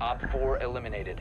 Op 4 eliminated.